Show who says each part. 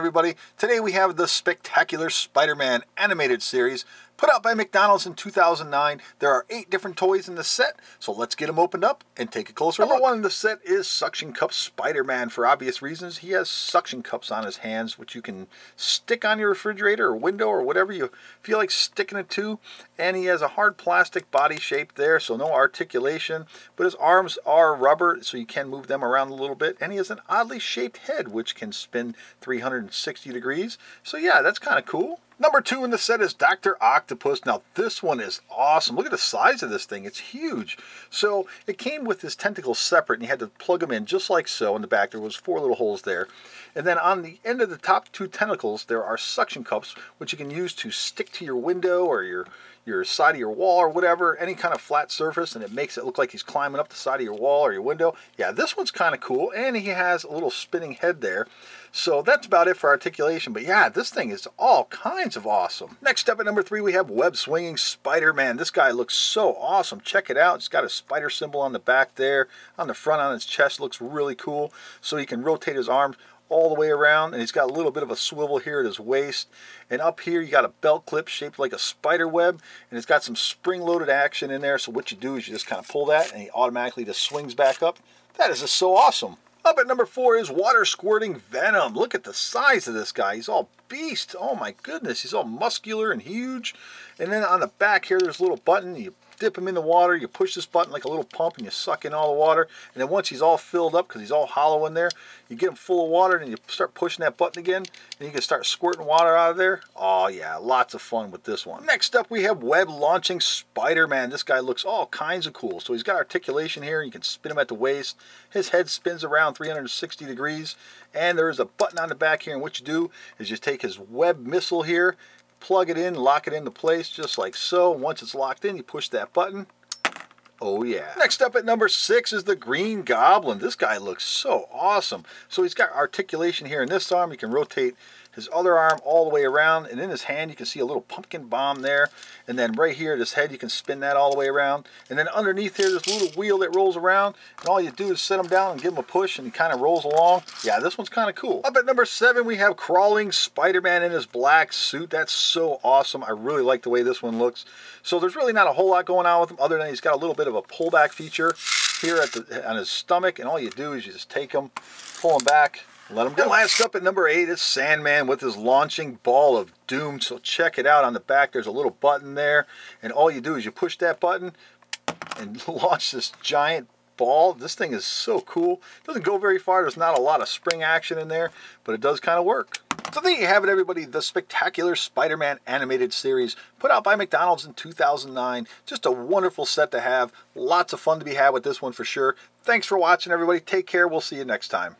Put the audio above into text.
Speaker 1: everybody? Today we have the Spectacular Spider-Man animated series put out by McDonald's in 2009. There are eight different toys in the set, so let's get them opened up and take a closer Number look. Number one in the set is Suction Cup Spider-Man. For obvious reasons, he has suction cups on his hands, which you can stick on your refrigerator or window or whatever you feel like sticking it to. And he has a hard plastic body shape there, so no articulation, but his arms are rubber, so you can move them around a little bit. And he has an oddly shaped head, which can spin 360 degrees. So yeah, that's kind of cool. Number two in the set is Dr. Octopus. Now this one is awesome. Look at the size of this thing. It's huge. So it came with his tentacles separate and you had to plug them in just like so in the back. There was four little holes there. And then on the end of the top two tentacles, there are suction cups, which you can use to stick to your window or your your side of your wall or whatever, any kind of flat surface, and it makes it look like he's climbing up the side of your wall or your window. Yeah, this one's kind of cool, and he has a little spinning head there. So that's about it for articulation. But yeah, this thing is all kinds of awesome. Next up at number three, we have Web Swinging Spider-Man. This guy looks so awesome. Check it out. It's got a spider symbol on the back there. On the front on his chest looks really cool. So he can rotate his arms all the way around and he's got a little bit of a swivel here at his waist. And up here you got a belt clip shaped like a spider web and it's got some spring loaded action in there. So what you do is you just kind of pull that and he automatically just swings back up. That is just so awesome. Up at number four is water squirting venom. Look at the size of this guy. He's all beast. Oh my goodness. He's all muscular and huge. And then on the back here there's a little button. You dip him in the water, you push this button like a little pump and you suck in all the water. And then once he's all filled up, because he's all hollow in there, you get him full of water and you start pushing that button again and you can start squirting water out of there. Oh yeah, lots of fun with this one. Next up we have web launching Spider-Man. This guy looks all kinds of cool. So he's got articulation here. You can spin him at the waist. His head spins around 360 degrees. And there is a button on the back here and what you do is just take his web missile here plug it in, lock it into place just like so. Once it's locked in, you push that button. Oh yeah. Next up at number six is the Green Goblin. This guy looks so awesome. So he's got articulation here in this arm. You can rotate his other arm all the way around and in his hand you can see a little pumpkin bomb there. And then right here his head you can spin that all the way around. And then underneath here a little wheel that rolls around and all you do is set him down and give him a push and he kind of rolls along. Yeah this one's kind of cool. Up at number seven we have crawling Spider-Man in his black suit. That's so awesome. I really like the way this one looks. So there's really not a whole lot going on with him other than he's got a little bit of a pullback feature here at the on his stomach and all you do is you just take him pull him back let him go. And last up at number eight is Sandman with his launching ball of doom. So check it out on the back. There's a little button there. And all you do is you push that button and launch this giant ball. This thing is so cool. It doesn't go very far. There's not a lot of spring action in there, but it does kind of work. So there you have it, everybody. The Spectacular Spider-Man animated series put out by McDonald's in 2009. Just a wonderful set to have. Lots of fun to be had with this one for sure. Thanks for watching, everybody. Take care. We'll see you next time.